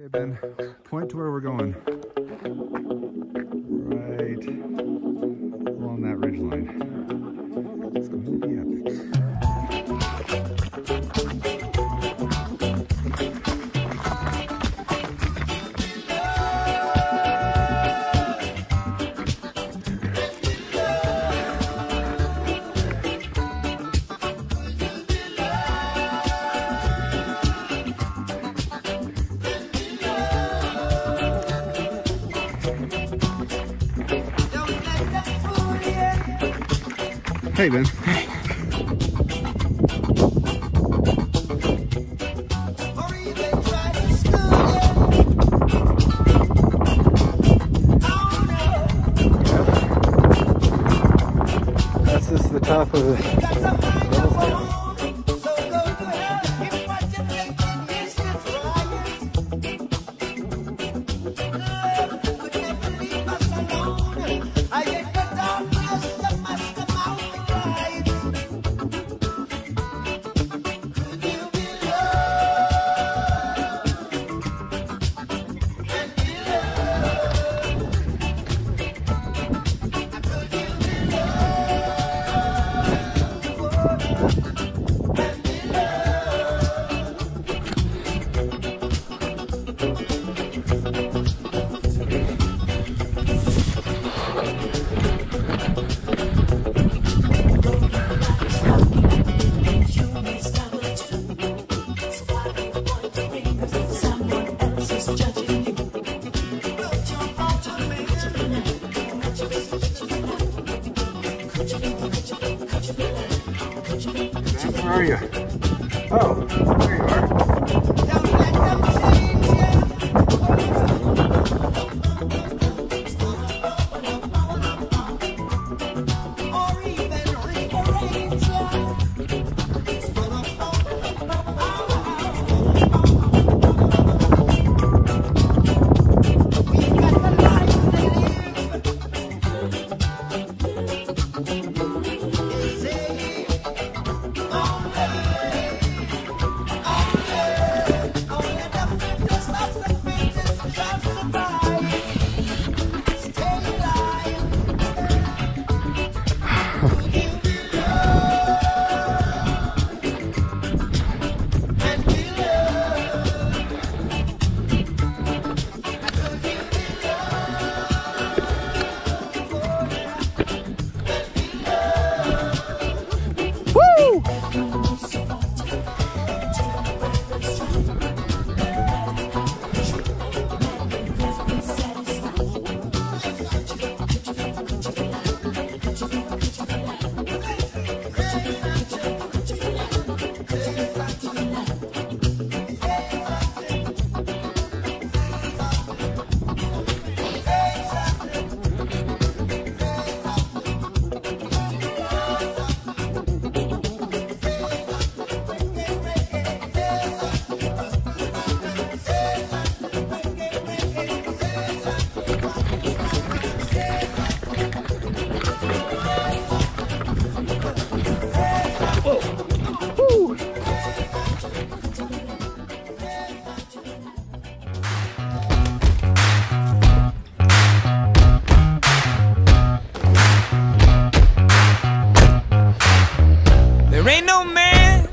Okay, Ben, point to where we're going. Right along that ridge line. Hey, Ben. That's just the top of the are? Oh, There ain't no man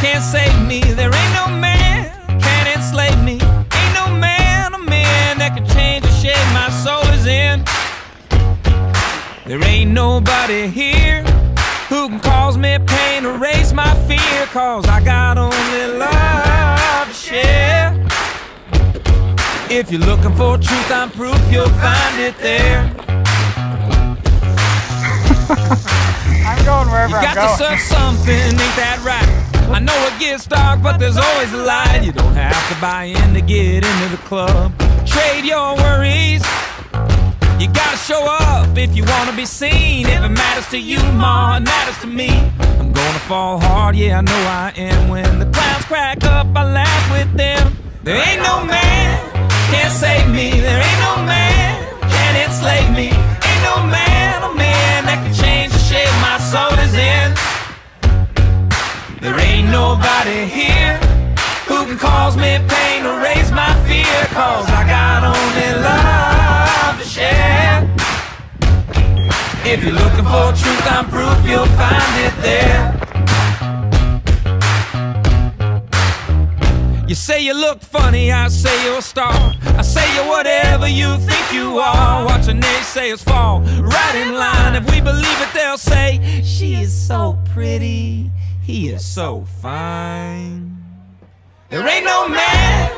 can save me. There ain't no man can enslave me. Ain't no man, a man that can change the shape my soul is in. There ain't nobody here who can cause me pain, erase my fear, cause I got only love to share. If you're looking for truth, I'm proof you'll find it there. I'm going wherever You I'm got going. to search something, ain't that right? I know it gets dark, but there's always a light. You don't have to buy in to get into the club. Trade your worries. You gotta show up if you wanna be seen. If it matters to you ma, it matters to me. I'm gonna fall hard, yeah, I know I am. When the clowns crack up, I laugh with them. There ain't no man can save me. There ain't nobody here who can cause me pain or raise my fear. cause I got only love to share. If you're looking for truth, I'm proof you'll find it there. You say you look funny, I say you're a star. I say you're whatever you think you are. Watching naysayers fall right in line. If we believe it, they'll say, She is so pretty, he is so fine. There ain't no man